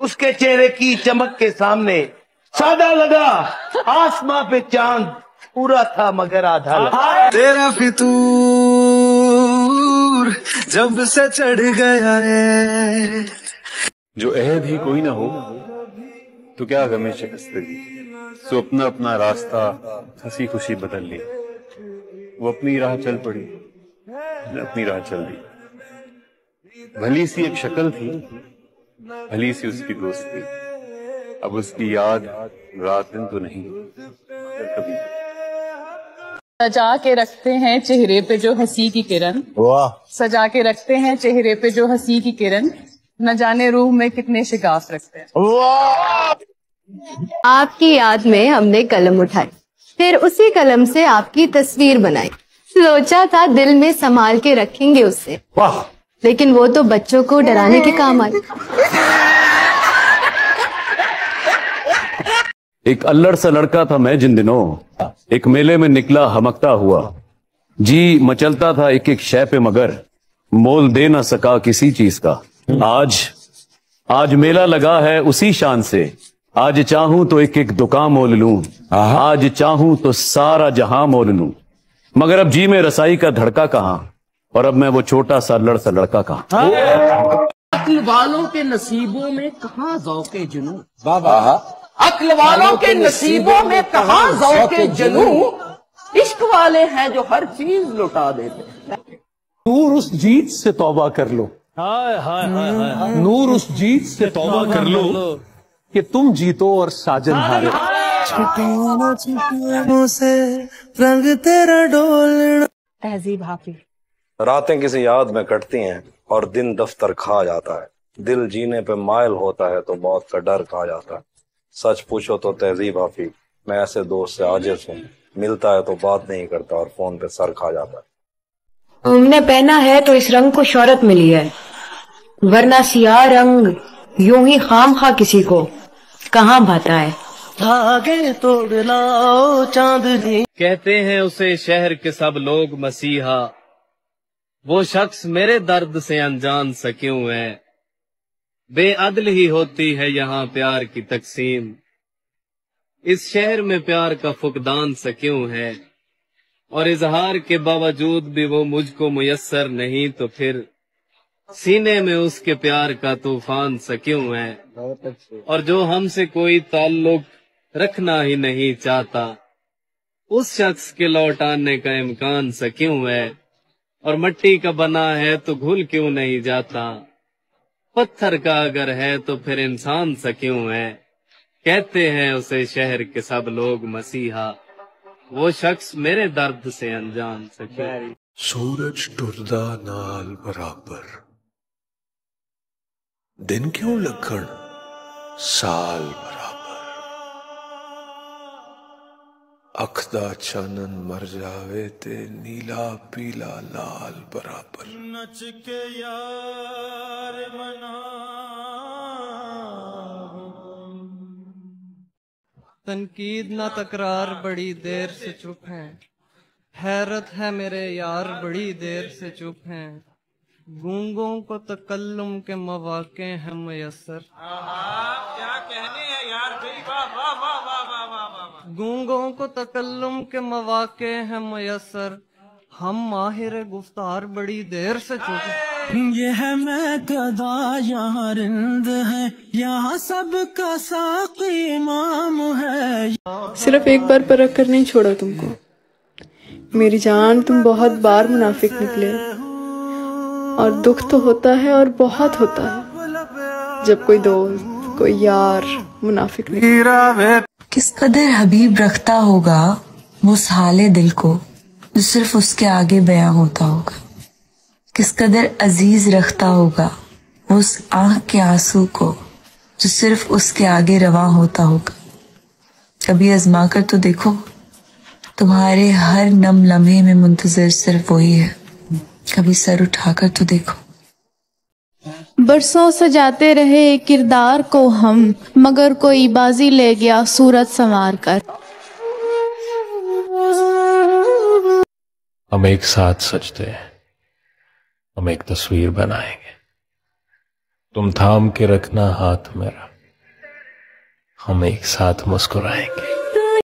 उसके चेहरे की चमक के सामने सादा लगा आसमां पे चाँद पूरा था मगर आधा लगा। तेरा फितूर जब से चढ़ गया है। जो अहद ही कोई ना हो तो क्या गमे शिकस्त दी? सो अपना अपना रास्ता हँसी खुशी बदल ली। वो अपनी राह चल पड़ी अपनी राह चल दी। भली सी एक शक्ल थी भली सी उसकी दोस्ती अब उसकी याद रात दिन तो नहीं कभी सजा के रखते हैं चेहरे पे जो हँसी की किरण। वाह। सजा के रखते हैं चेहरे पे जो हँसी की किरण। न जाने रूह में कितने शिकाफ रखते हैं। वाह। आपकी याद में हमने कलम उठाई फिर उसी कलम से आपकी तस्वीर बनाई। सोचा था दिल में संभाल के रखेंगे उसे। वाह। लेकिन वो तो बच्चों को डराने के काम आई एक अल्लड़ सा लड़का था मैं जिन दिनों। एक मेले में निकला हमकता हुआ। जी मचलता था एक एक शय पे मगर। मोल दे ना सका किसी चीज़ का। आज आज मेला लगा है उसी शान से। आज चाहूँ तो एक एक दुकान मोल लू। आज चाहूँ तो सारा जहाँ मोल लू। मगर अब जी में रसाई का धड़का कहाँ? और अब मैं वो छोटा सा लड़ सा लड़का कहाँ? अक्ल वालों के नसीबों में कहाँ जौके जुनू? बाबा। अक्ल वालों के नसीबों में कहाँ जौके जुनू? इश्क वाले हैं जो हर चीज़ लुटा देते नूर उस जीत से तौबा कर लो। हाय हाय नूर उस जीत से तौबा कर लो कि तुम जीतो और साजन हारे। से रंग तेरा डोलना। तहजीब हाफिज। रातें किसी याद में कटती हैं और दिन दफ्तर खा जाता है। दिल जीने पे मायल होता है तो मौत का डर खा जाता है। सच पूछो तो तहजीब हाफी मैं ऐसे दोस्त से आजिज हूँ। मिलता है तो बात नहीं करता और फ़ोन पे सर खा जाता है। हमने पहना है तो इस रंग को शोहरत मिली है। वरना सिया रंग यूँ ही खाम खा किसी को। कहाँ भाता है? धागे तोड़ लाओ चांदनी। कहते हैं उसे शहर के सब लोग मसीहा। वो शख्स मेरे दर्द से अनजान सा क्यों है? बेअदल ही होती है यहाँ प्यार की तकसीम। इस शहर में प्यार का फुकदान सा क्यों है? और इजहार के बावजूद भी वो मुझको मुयस्सर नहीं तो फिर सीने में उसके प्यार का तूफ़ान सा क्यों है? और जो हमसे कोई ताल्लुक रखना ही नहीं चाहता उस शख्स के लौट आने का इम्कान सा क्यों है? और मट्टी का बना है तो घुल क्यों नहीं जाता? पत्थर का अगर है तो फिर इंसान सा क्यों है? कहते हैं उसे शहर के सब लोग मसीहा। वो शख्स मेरे दर्द से अनजान सके सूरज टुरदा नाल बराबर। दिन क्यों लगन साल बराबर। दा चानन मर जावे ते नीला पीला लाल बराबर। नच के यार मना तनकीद ना तकरार बड़ी देर से चुप हैं। हैरत है मेरे यार बड़ी देर से चुप हैं। गूंगों को तकल्लुम के मवाक़े हैं मैसर क्या कहने हैं यार भाई वाह वाह वाह वाह वाह वाह वाह गूंगों को तकल्लुम के मौके हैं मैसर हम माहिर गुफ्तार बड़ी देर से हैं ये है मैं कदा यहाँ रिंद है। यहाँ सबका साकी इमाम है। सिर्फ़ एक बार परख कर नहीं छोड़ा तुमको। मेरी जान तुम बहुत बार मुनाफिक निकले। और दुख तो होता है और बहुत होता है। जब कोई दोस्त कोई यार मुनाफिक निकले। किस कदर हबीब रखता होगा वो उस हाले दिल को, जो सिर्फ़ उसके आगे बयां होता होगा? किस कदर अज़ीज़ रखता होगा वो उस आँख के आँसू को, जो सिर्फ़ उसके आगे रवा होता होगा? कभी आजमा कर तो देखो, तुम्हारे हर नम लम्हे में मुंतजर सिर्फ़ वही है। कभी सर उठाकर तो देखो। बरसों सजाते रहे किरदार को हम, मगर कोई बाजी ले गया सूरत संवार कर। हम एक साथ सजते हैं, हम एक तस्वीर बनाएँगे। तुम थाम के रखना हाथ मेरा, हम एक साथ मुस्कुराएँगे।